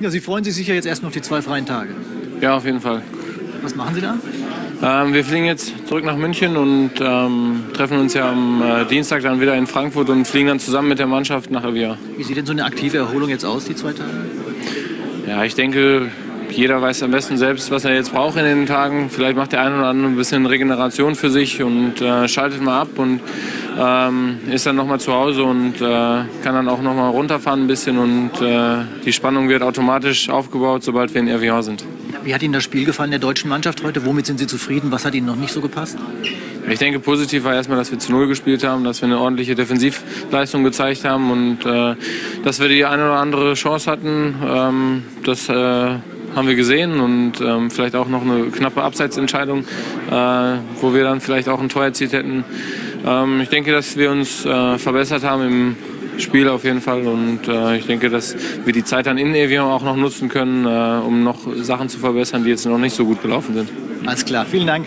Ja, Sie freuen sich sicher jetzt erst noch die zwei freien Tage. Ja, auf jeden Fall. Was machen Sie da? Ähm, wir fliegen jetzt zurück nach München und ähm, treffen uns ja am äh, Dienstag dann wieder in Frankfurt und fliegen dann zusammen mit der Mannschaft nach Avia. Wie sieht denn so eine aktive Erholung jetzt aus, die zwei Tage? Ja, ich denke, jeder weiß am besten selbst, was er jetzt braucht in den Tagen. Vielleicht macht der eine oder andere ein bisschen Regeneration für sich und äh, schaltet mal ab und ähm, ist dann nochmal zu Hause und äh, kann dann auch nochmal runterfahren ein bisschen und äh, die Spannung wird automatisch aufgebaut, sobald wir in Evian sind. Wie hat Ihnen das Spiel gefallen der deutschen Mannschaft heute? Womit sind Sie zufrieden? Was hat Ihnen noch nicht so gepasst? Ich denke, positiv war erstmal, dass wir zu Null gespielt haben, dass wir eine ordentliche Defensivleistung gezeigt haben und äh, dass wir die eine oder andere Chance hatten. Ähm, das äh, haben wir gesehen und ähm, vielleicht auch noch eine knappe Abseitsentscheidung, äh, wo wir dann vielleicht auch ein Tor erzielt hätten. Ähm, ich denke, dass wir uns äh, verbessert haben im Spiel auf jeden Fall und äh, ich denke, dass wir die Zeit dann in Evian auch noch nutzen können, äh, um noch Sachen zu verbessern, die jetzt noch nicht so gut gelaufen sind. Alles klar, vielen Dank.